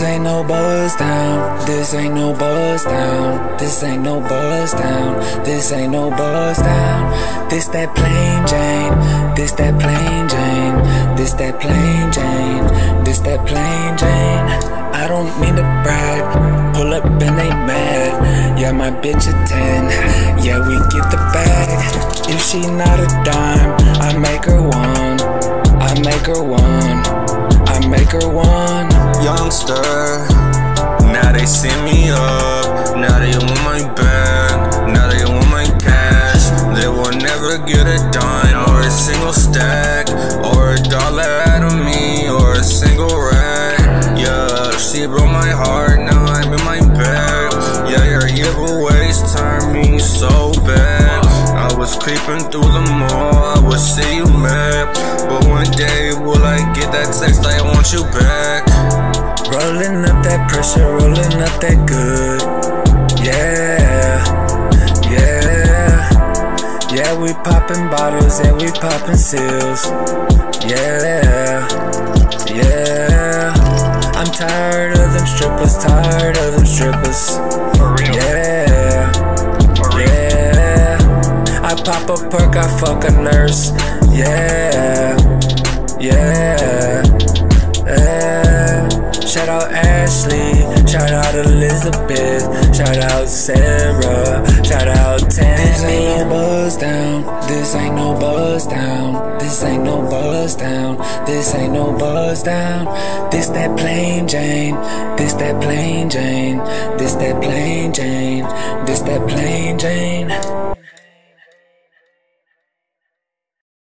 ain't no bust down. This ain't no bust down. This ain't no bust down. This ain't no bust down. This that plain Jane. This that plain Jane. This that plain Jane. This that plain Jane. I don't mean to brag. Pull up and they mad. Yeah, my bitch a 10. Yeah, we get the bag. If she not a dime, I make her one. I make her one. I make her one. Now they see me up. Now they want my bag. Now they want my cash. They will never get a dime or a single stack or a dollar out of me or a single rag. Yeah, she broke my heart. Now I'm in my bed. Yeah, your giveaways turn me so bad. I was creeping through the mall. I would see you mad. But one day will I get that text? I want you back. Rolling up that pressure, rolling up that good. Yeah, yeah. Yeah, we popping bottles, yeah, we popping seals. Yeah, yeah. I'm tired of them strippers, tired of them strippers. For real. Yeah, For real. yeah. I pop a perk, I fuck a nurse. Yeah, yeah, yeah. Ashley, shout out Elizabeth, shout out Sarah, shout out Tammy. This ain't no bust down, this ain't no bust down, this ain't no bust down, this ain't no bust down. This that plain Jane, this that plain Jane, this that plain Jane, this that plain Jane.